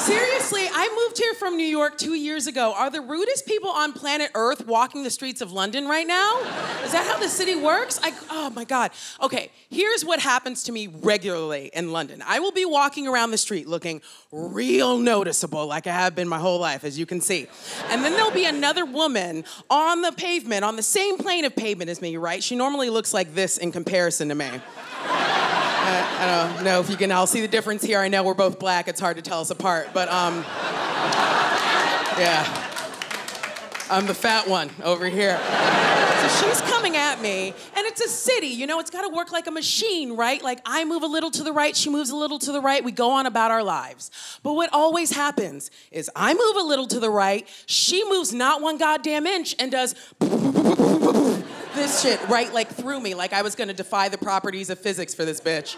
Seriously, I moved here from New York two years ago. Are the rudest people on planet Earth walking the streets of London right now? Is that how the city works? I, oh my God. Okay, here's what happens to me regularly in London. I will be walking around the street looking real noticeable, like I have been my whole life, as you can see. And then there'll be another woman on the pavement, on the same plane of pavement as me, right? She normally looks like this in comparison to me. I don't know if you can all see the difference here. I know we're both black. It's hard to tell us apart, but um, yeah. I'm the fat one over here. So she's coming at me, and it's a city, you know, it's gotta work like a machine, right? Like I move a little to the right, she moves a little to the right, we go on about our lives. But what always happens is I move a little to the right, she moves not one goddamn inch and does this shit right like through me, like I was gonna defy the properties of physics for this bitch.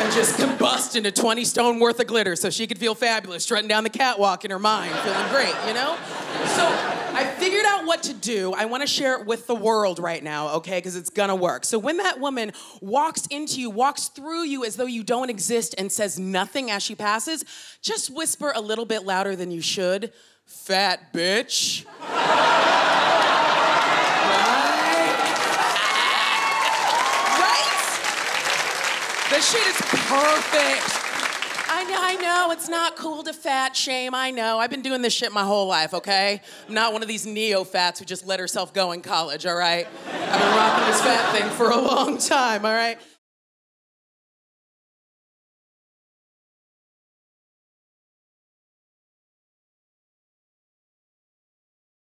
and just combust into 20 stone worth of glitter so she could feel fabulous strutting down the catwalk in her mind, feeling great, you know? So I figured out what to do. I wanna share it with the world right now, okay? Because it's gonna work. So when that woman walks into you, walks through you as though you don't exist and says nothing as she passes, just whisper a little bit louder than you should fat bitch. This shit is perfect. I know, I know, it's not cool to fat shame. I know. I've been doing this shit my whole life, okay? I'm not one of these neo fats who just let herself go in college, all right? I've been rocking this fat thing for a long time, all right?